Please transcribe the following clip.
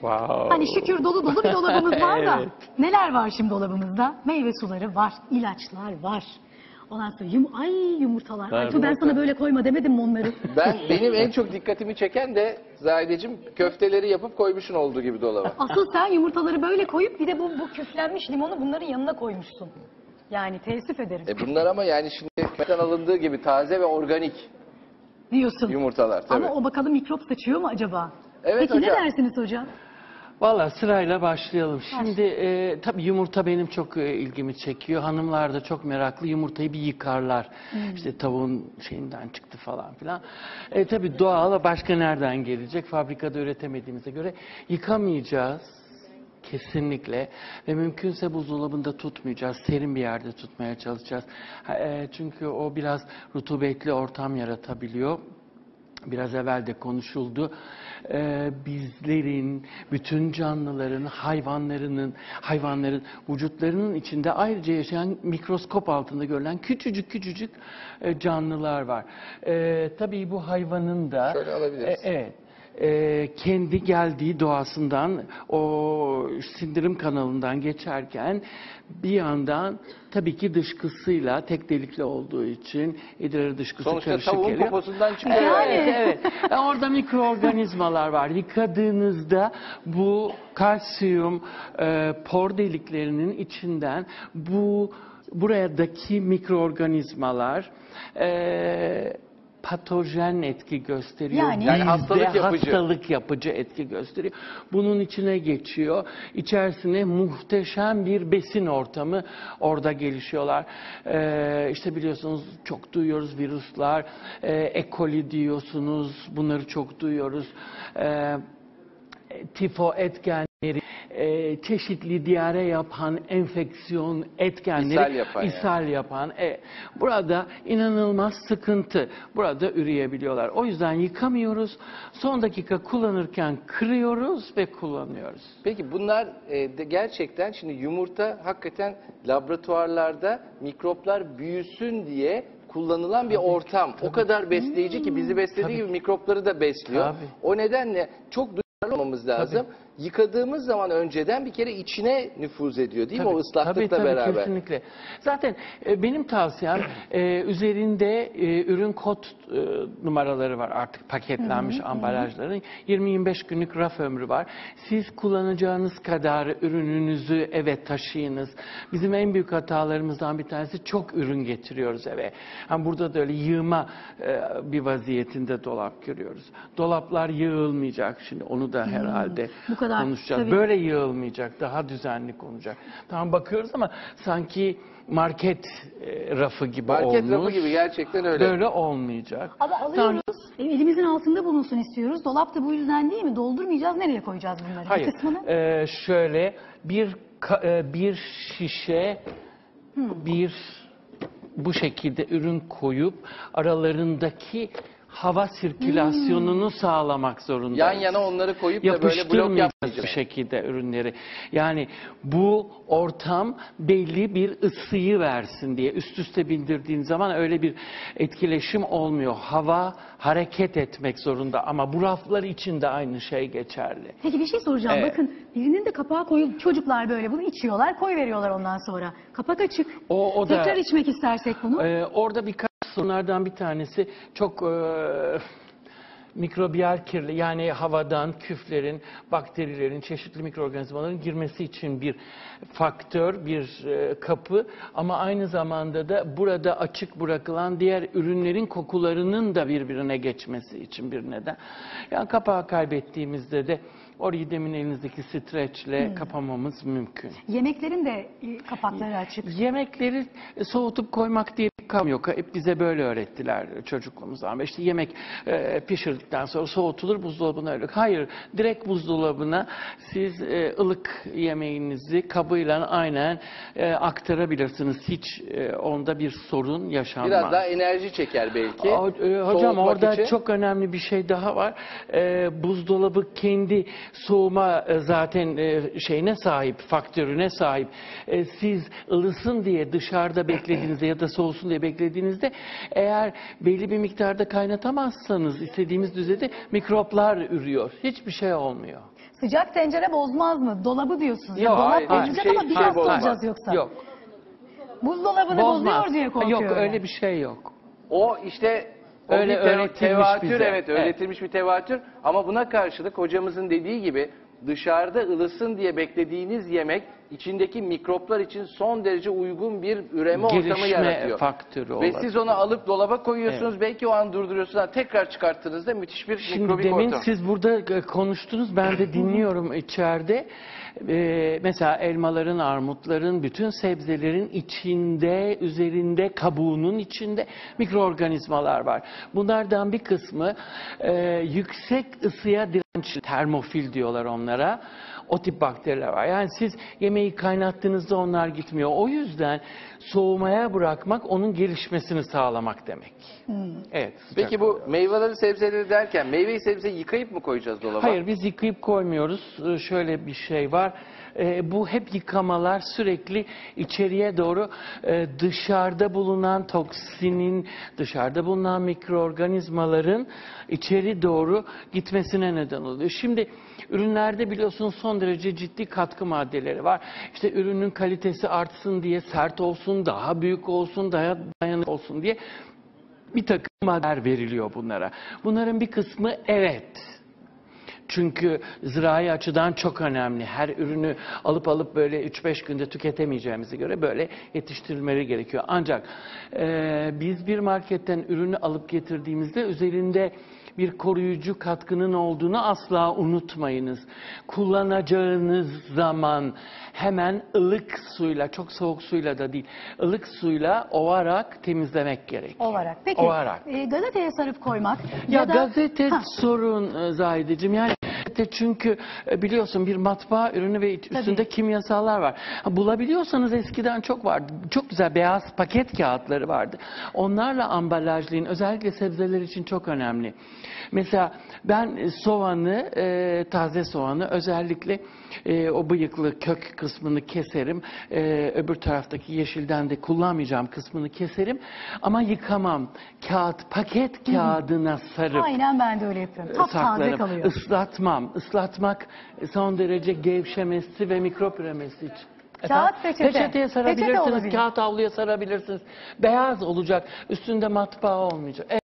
Wow. Hani şükür dolu dolu bir dolabımız var da. Evet. Neler var şimdi dolabımızda? Meyve suları var, ilaçlar var. Ondan sonra yum ay yumurtalar. Ay, ben sana böyle koyma demedim mi onları? Ben benim en çok dikkatimi çeken de Zahideciğim köfteleri yapıp koymuşsun olduğu gibi dolaba. Asıl sen yumurtaları böyle koyup bir de bu, bu küflenmiş limonu bunların yanına koymuşsun. Yani teessüf ederim E bunlar ama yani şimdi köften alındığı gibi taze ve organik diyorsun. yumurtalar tabii. Ama o bakalım mikrop saçıyor mu acaba? Evet Peki hocam. ne dersiniz hocam? Valla sırayla başlayalım. Şimdi e, tabii yumurta benim çok e, ilgimi çekiyor. Hanımlar da çok meraklı yumurtayı bir yıkarlar. İşte tavuğun şeyinden çıktı falan filan. E, tabii doğal başka nereden gelecek? Fabrikada üretemediğimize göre yıkamayacağız. Kesinlikle ve mümkünse buzdolabında tutmayacağız. Serin bir yerde tutmaya çalışacağız. Ha, e, çünkü o biraz rutubetli ortam yaratabiliyor. Biraz evvel de konuşuldu. Ee, bizlerin, bütün canlıların, hayvanlarının, hayvanların vücutlarının içinde ayrıca yaşayan mikroskop altında görülen küçücük küçücük e, canlılar var. Ee, tabii bu hayvanın da Şöyle alabiliriz. E, evet. E, kendi geldiği doğasından o sindirim kanalından geçerken bir yandan tabii ki dışkısıyla tek delikli olduğu için idrarı dışkısı Sonuçta karışık tavuğun geliyor. poposundan çıkıyor. Evet, yani. evet. E, Orada mikroorganizmalar var. Yıkadığınızda bu kalsiyum e, por deliklerinin içinden bu buradaki mikroorganizmalar e, patojen etki gösteriyor. Yani- Yani hastalık yapıcı. hastalık yapıcı etki gösteriyor. Bunun içine geçiyor. İçerisine muhteşem bir besin ortamı orada gelişiyorlar. Ee, işte biliyorsunuz çok duyuyoruz virüsler, e, E. coli diyorsunuz, bunları çok duyuyoruz. Ee, tifo etkenleri, e, çeşitli diyare yapan enfeksiyon etkenleri, İshal yapan yani. ishal yapan. E, burada inanılmaz sıkıntı. Burada üreyebiliyorlar. O yüzden yıkamıyoruz. Son dakika kullanırken kırıyoruz ve kullanıyoruz. Peki bunlar e, de gerçekten şimdi yumurta hakikaten laboratuvarlarda mikroplar büyüsün diye kullanılan bir ortam. O kadar besleyici ki bizi beslediği Tabii. gibi mikropları da besliyor. Tabii. O nedenle çok duyarlı olmamız lazım. Yıkadığımız zaman önceden bir kere içine nüfuz ediyor değil mi o ıslaklıkla tabii, tabii, beraber? Kesinlikle. Zaten e, benim tavsiyem e, üzerinde e, ürün kod e, numaraları var artık paketlenmiş ambalajların. 20-25 günlük raf ömrü var. Siz kullanacağınız kadar ürününüzü eve taşıyınız. Bizim en büyük hatalarımızdan bir tanesi çok ürün getiriyoruz eve. Yani burada da öyle yığma e, bir vaziyetinde dolap görüyoruz. Dolaplar yığılmayacak şimdi onu da herhalde Bu kadar, konuşacağız. tabii. Böyle yığılmayacak, daha düzenli konacak. Tamam bakıyoruz ama sanki market e, rafı gibi Market olmuş. rafı gibi gerçekten öyle. Böyle olmayacak. Ama alıyoruz. e, Elimizin altında bulunsun istiyoruz. Dolap da bu yüzden değil mi? Doldurmayacağız. Nereye koyacağız bunları? Bir Hayır. kısmını. e, şöyle bir ka- e, bir şişe bir bu şekilde ürün koyup aralarındaki hava sirkülasyonunu sağlamak zorundayız. Yan yana onları koyup da böyle blok yapmayacağız. bir şekilde ürünleri. Yani bu ortam belli bir ısıyı versin diye üst üste bindirdiğin zaman öyle bir etkileşim olmuyor. Hava hareket etmek zorunda ama bu raflar için de aynı şey geçerli. Peki bir şey soracağım. Evet. Bakın birinin de kapağı koyup çocuklar böyle bunu içiyorlar. Koy veriyorlar ondan sonra. Kapak açık. O, o da Tekrar içmek istersek bunu. Ee, orada birkaç sorunlardan bir tanesi çok e, mikrobiyal kirli yani havadan küflerin, bakterilerin, çeşitli mikroorganizmaların girmesi için bir faktör, bir e, kapı ama aynı zamanda da burada açık bırakılan diğer ürünlerin kokularının da birbirine geçmesi için bir neden. Yani kapağı kaybettiğimizde de orayı demin elinizdeki streçle kapamamız mümkün. Yemeklerin de e, kapakları açık. Yemekleri soğutup koymak diye yok. Hep bize böyle öğrettiler çocukluğumuzdan. beri. İşte yemek e, pişirdikten sonra soğutulur buzdolabına öyle. Hayır, direkt buzdolabına siz e, ılık yemeğinizi kabıyla aynen e, aktarabilirsiniz. Hiç e, onda bir sorun yaşanmaz. Biraz daha enerji çeker belki. O- e, hocam orada için. çok önemli bir şey daha var. E, buzdolabı kendi soğuma e, zaten e, şeyine sahip, faktörüne sahip. E, siz ılısın diye dışarıda beklediğinizde ya da soğusun diye beklediğinizde eğer belli bir miktarda kaynatamazsanız istediğimiz düzeyde mikroplar ürüyor. Hiçbir şey olmuyor. Sıcak tencere bozmaz mı? Dolabı diyorsunuz. Ya Yok, dolap hayır, şey- ama şey hafta bozmaz. olacağız yoksa. Yok. Buzdolabını Bozmaz. bozuyor diye korkuyorum. Yok öyle bir şey yok. O işte o Öyle bir te- öğretilmiş tevatür bize. evet Evet. öğretilmiş bir tevatür ama buna karşılık hocamızın dediği gibi dışarıda ılısın diye beklediğiniz yemek içindeki mikroplar için son derece uygun bir üreme ortamı Gelişme yaratıyor. faktörü Ve olabilir. siz onu alıp dolaba koyuyorsunuz. Belki o an durduruyorsunuz. Tekrar çıkarttığınızda müthiş bir Şimdi mikrobik demin ortam. siz burada e, konuştunuz, ben de dinliyorum içeride. Ee, mesela elmaların, armutların, bütün sebzelerin içinde, üzerinde, kabuğunun içinde mikroorganizmalar var. Bunlardan bir kısmı e, yüksek ısıya dirençli, termofil diyorlar onlara. O tip bakteriler var. Yani siz yemeği kaynattığınızda onlar gitmiyor. O yüzden soğumaya bırakmak onun gelişmesini sağlamak demek. Evet. sıcak Peki bu oluyor. meyveleri sebzeleri derken meyveyi sebzeyi yıkayıp mı koyacağız dolaba? Hayır biz yıkayıp koymuyoruz. Ee, Şöyle bir şey var. Ee, bu hep yıkamalar sürekli içeriye doğru e, dışarıda bulunan toksinin, dışarıda bulunan mikroorganizmaların içeri doğru gitmesine neden oluyor. Şimdi ürünlerde biliyorsunuz son derece ciddi katkı maddeleri var. İşte ürünün kalitesi artsın diye sert olsun, daha büyük olsun, daha dayanıklı olsun diye bir takım maddeler veriliyor bunlara. Bunların bir kısmı evet. Çünkü zirai açıdan çok önemli. Her ürünü alıp alıp böyle 3-5 günde tüketemeyeceğimize göre böyle yetiştirilmeleri gerekiyor. Ancak e, biz bir marketten ürünü alıp getirdiğimizde üzerinde bir koruyucu katkının olduğunu asla unutmayınız. Kullanacağınız zaman hemen ılık suyla, çok soğuk suyla da değil, ılık suyla ovarak temizlemek gerek. Olarak. Peki Ovarak. e, gazeteye sarıp koymak Ya, da... gazete Hah, sorun e, Zahideciğim. Yani gazete çünkü e, biliyorsun bir matbaa ürünü ve üstünde kimyasallar var. Ha, Bulabiliyorsanız eskiden çok vardı. Çok güzel beyaz paket kağıtları vardı. Onlarla ambalajlayın. Özellikle sebzeler için çok önemli. Mesela ben e, soğanı, e, taze soğanı özellikle e, o bıyıklı kök kısmını keserim. E, öbür taraftaki yeşilden de kullanmayacağım kısmını keserim. Ama yıkamam. Kağıt, paket kağıdına sarıp Aynen ben de öyle yapıyorum. Top taze saklarım. kalıyor. Islatmam. Islatmak son derece gevşemesi ve mikrop üremesi için. Kağıt peçete. Peçeteye Peçete sarabilirsiniz, olabilir. kağıt havluya sarabilirsiniz. Beyaz olacak, üstünde matbaa olmayacak.